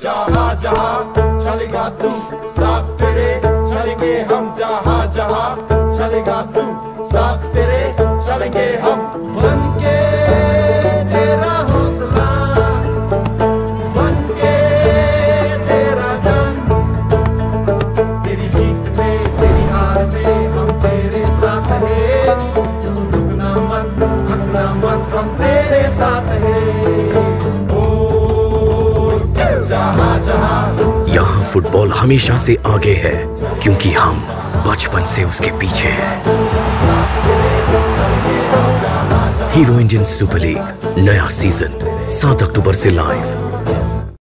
जहाँ जहाँ चलेगा तू साथ तेरे, चलेंगे हम जहाँ जहाँ चलेगा तू साथ तेरे, चलेंगे हम बन के तेरा हौसला बन के तेरा दम। तेरी जीत में तेरी हार में हम तेरे साथ हैं। तू रुकना मत, थकना मत, हम तेरे साथ हैं। फुटबॉल हमेशा से आगे है, क्योंकि हम बचपन से उसके पीछे हैं। हीरो इंडियन सुपर लीग, नया सीज़न, सात अक्टूबर से लाइव